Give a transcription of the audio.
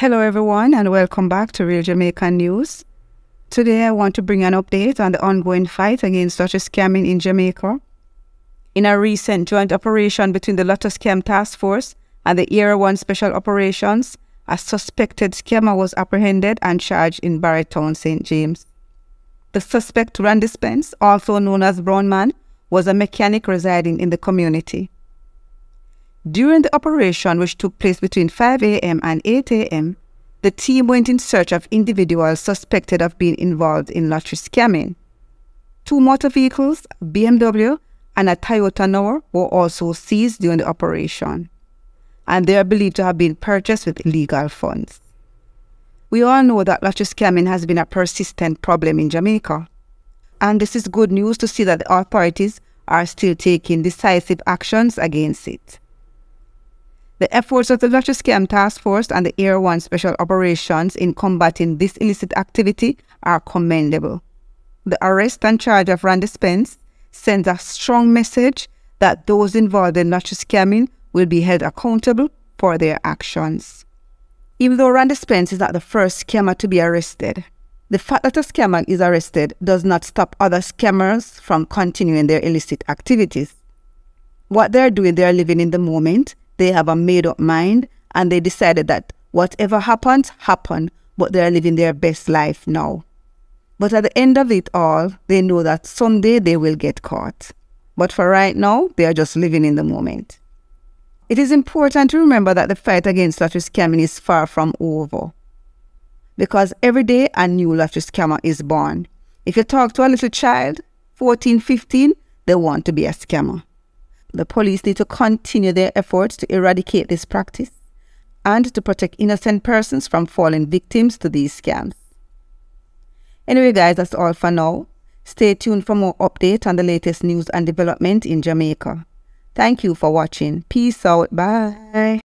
Hello, everyone, and welcome back to Real Jamaican News. Today, I want to bring an update on the ongoing fight against lottery scamming in Jamaica. In a recent joint operation between the Lotto Scam Task Force and the Area 1 Special Operations, a suspected scammer was apprehended and charged in Barrett Town, St. James. The suspect, Randy Spence, also known as Brown Man, was a mechanic residing in the community. During the operation, which took place between 5 a.m. and 8 a.m., the team went in search of individuals suspected of being involved in lottery scamming. Two motor vehicles, BMW and a Toyota Noah, were also seized during the operation, and they are believed to have been purchased with illegal funds. We all know that lottery scamming has been a persistent problem in Jamaica, and this is good news to see that the authorities are still taking decisive actions against it. The efforts of the Lottery Scam Task Force and the Area 1 Special Operations in combating this illicit activity are commendable. The arrest and charge of Randy Spence sends a strong message that those involved in lottery scamming will be held accountable for their actions. Even though Randy Spence is not the first scammer to be arrested, the fact that a scammer is arrested does not stop other scammers from continuing their illicit activities. What they're doing, they're living in the moment they have a made up mind and they decided that whatever happens, happened, but they're living their best life now. But at the end of it all, they know that someday they will get caught. But for right now, they are just living in the moment. It is important to remember that the fight against lottery scamming is far from over. Because every day a new lottery scammer is born. If you talk to a little child, 14, 15, they want to be a scammer. The police need to continue their efforts to eradicate this practice and to protect innocent persons from falling victims to these scams. Anyway, guys, that's all for now. Stay tuned for more updates on the latest news and development in Jamaica. Thank you for watching. Peace out. Bye.